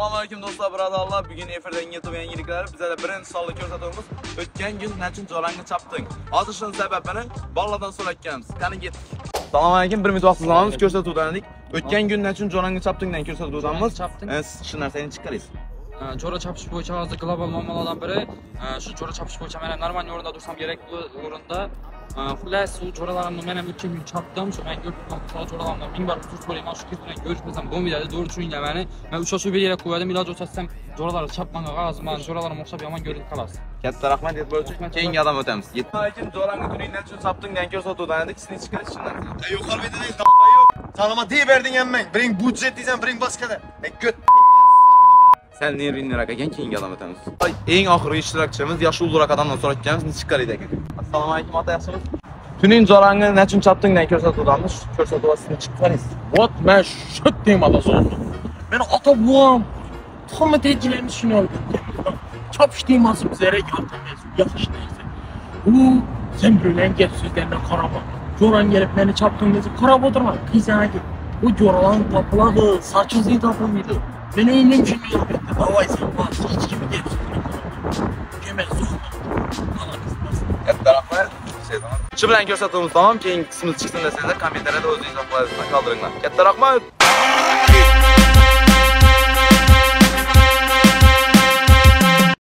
Assalomu alaykum do'stlar, birodarlar. Bugun efirda YouTube yangiliklari bizlarda birinchi sonli ko'rsatuvimiz o'tgan kun nachun jorangni chapding. Hozir shuni sababini bolalardan so'ratganmiz. Qani ketdik. Assalomu alaykum. Bir minut vaqtingizni olamiz, ko'rsatuvdan edik. O'tgan kun chapdingdan ko'rsatuvdamiz. Chapding. E, Siz shu narsani chiqarasiz. Jo'ra chapish bo'yicha hozir global muammolardan biri shu jo'ra chapish bo'yicha men ham normal o'rinda tursam kerak bu o'rinda E, xullas u jo'ralarimni men ham o'tgan kun chapdim shu men ko'p jo'ralarimni ming bor uzr so'rayman shu kez bilan ko'rishmasam bo'lmaydi to'g'ri tushuninglar mani man uchrashuv belgilab qo'ydim iloji bo'lsa sizam jo'ralarni chapmanga qog'ozman jo'ralarim o'xshab yomon ko'rinib qolasiz Katta rahmat deb bo'lish uchun keyingi odam o'tamiz. Assalomu alaykum. Jorangni tuning nachun chapdingdan ko'rsatuvdan edik. Sizni chiqarish shundan. Yo'q olmaydingiz, yo'q. Saloma deb berding hammang. Biring budjet deysan, biring boshqada. E Sən niyə Rinneraqa gən ki, ingi adam ötəmiz? Ən axırı iştirakçımız yaşı ulurak adamdan sonra gəlmiş, Nişikar edək. Assalamu aleykum, atayasınız. Tünün zorangı ne için çaptın ne körsat odanmış, körsat odasını çıkarız. What man, şut diyeyim alas oldu. Ben ata buam. Tam etekcilerimiz şimdi oldu. Çapıştığım asım zere yaptım. Yakıştı ise. Uuu, sen böyle en geç sözlerine karaba. Zoran gelip beni çaptın dedi. Karaba oturma, kıysana git desa qarab o'tirma. Qiysanaki. U jo'ralan topiladi, sachingiz topilmaydi. Meni o'yim tushunmayapti. Davay sen bas, hech kimga gap so'zlarni Kemas Katta rahmat. Shu bilan ko'rsatuvimiz tamom. Keyingi qismimiz chiqsin desanglar kommentariyada o'zingiz qo'yasizlar, qoldiringlar. Katta rahmat.